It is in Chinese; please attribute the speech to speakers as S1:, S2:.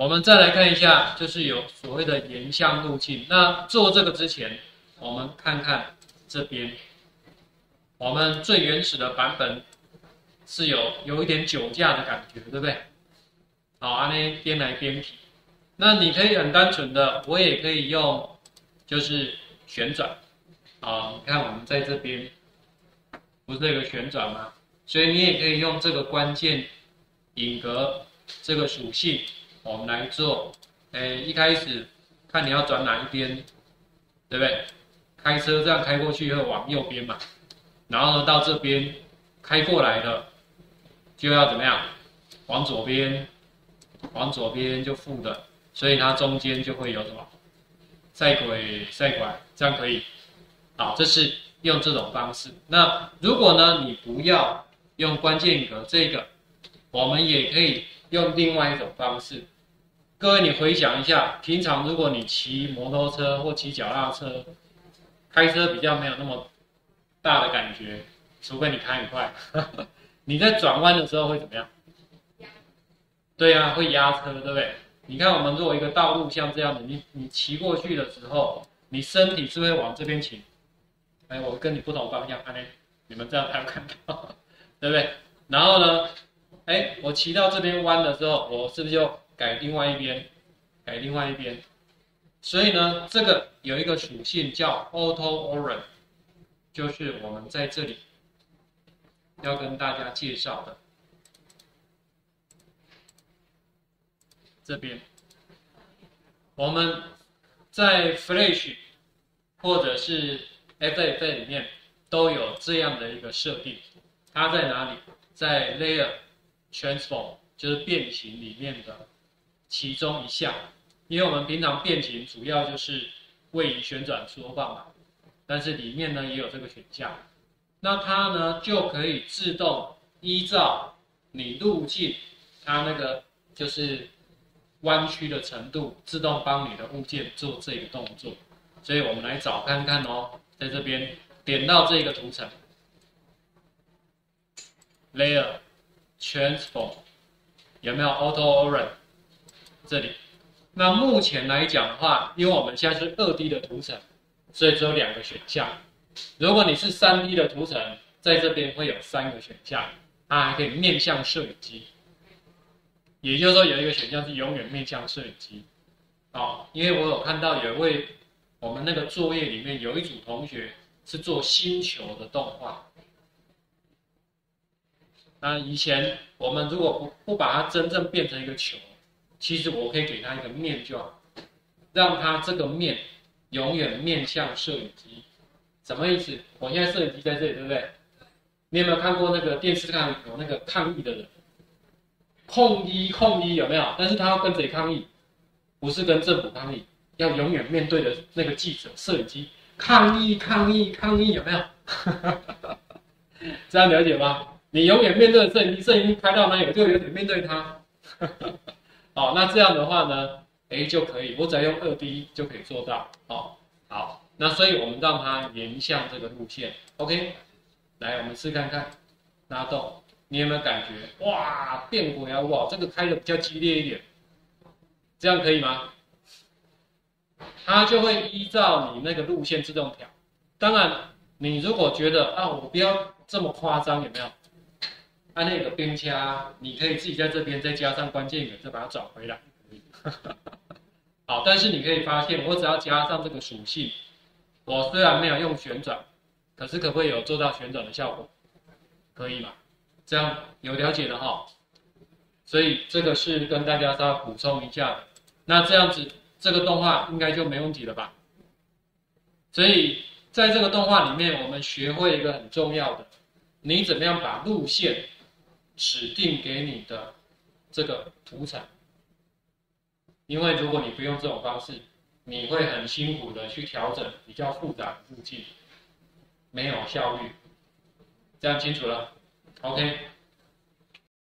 S1: 我们再来看一下，就是有所谓的沿向路径。那做这个之前，我们看看这边，我们最原始的版本是有有一点酒驾的感觉，对不对？好，安内边来边提。那你可以很单纯的，我也可以用，就是旋转。啊，你看我们在这边，不是有个旋转吗？所以你也可以用这个关键引格这个属性，我们来做。诶，一开始看你要转哪一边，对不对？开车这样开过去会往右边嘛，然后到这边开过来的就要怎么样？往左边，往左边就负的，所以它中间就会有什么？赛轨、赛拐，这样可以。好，这是用这种方式。那如果呢你不要？用关键格这个，我们也可以用另外一种方式。各位，你回想一下，平常如果你骑摩托车或骑脚踏车，开车比较没有那么大的感觉，除非你开很快。你在转弯的时候会怎么样？对呀，会压车，对不对？你看，我们如果一个道路像这样的，你你骑过去的时候，你身体是会往这边倾。哎，我跟你不同方向，哎，你们这样才有看到。对不对？然后呢？哎，我骑到这边弯的时候，我是不是就改另外一边？改另外一边。所以呢，这个有一个属性叫 Auto Orient，就是我们在这里要跟大家介绍的。这边我们在 Flash 或者是 FFA 里面都有这样的一个设定。它在哪里？在 Layer Transform，就是变形里面的其中一项。因为我们平常变形主要就是位移、旋转、缩放嘛，但是里面呢也有这个选项。那它呢就可以自动依照你路径，它那个就是弯曲的程度，自动帮你的物件做这个动作。所以我们来找看看哦，在这边点到这个图层。Layer transform 有没有 Auto Orient 这里？那目前来讲的话，因为我们现在是二 D 的图层，所以只有两个选项。如果你是三 D 的图层，在这边会有三个选项，它还可以面向摄影机。也就是说，有一个选项是永远面向摄影机。哦，因为我有看到有一位我们那个作业里面有一组同学是做星球的动画。那以前我们如果不不把它真正变成一个球，其实我可以给他一个面就，让他这个面永远面向摄影机。什么意思？我现在摄影机在这里，对不对？你有没有看过那个电视上有那个抗议的人？控一控一有没有？但是他要跟谁抗议？不是跟政府抗议，要永远面对的那个记者摄影机抗议抗议抗议有没有？这样了解吗？你永远面对摄影机，摄影机拍到哪里，就有点面对他。好，那这样的话呢，哎就可以，我只要用二 D 就可以做到。好，好，那所以我们让它沿向这个路线，OK。来，我们试看看，拉动，你有没有感觉？哇，变轨啊！哇，这个开的比较激烈一点，这样可以吗？它就会依照你那个路线自动调。当然，你如果觉得啊，我不要这么夸张，有没有？按那个边掐，你可以自己在这边再加上关键语，再把它找回来。好，但是你可以发现，我只要加上这个属性，我虽然没有用旋转，可是可不可以有做到旋转的效果？可以吗？这样有了解的哈。所以这个是跟大家稍微补充一下的。那这样子，这个动画应该就没问题了吧？所以在这个动画里面，我们学会一个很重要的，你怎么样把路线。指定给你的这个图层，因为如果你不用这种方式，你会很辛苦的去调整比较复杂的路径，没有效率。这样清楚了？OK。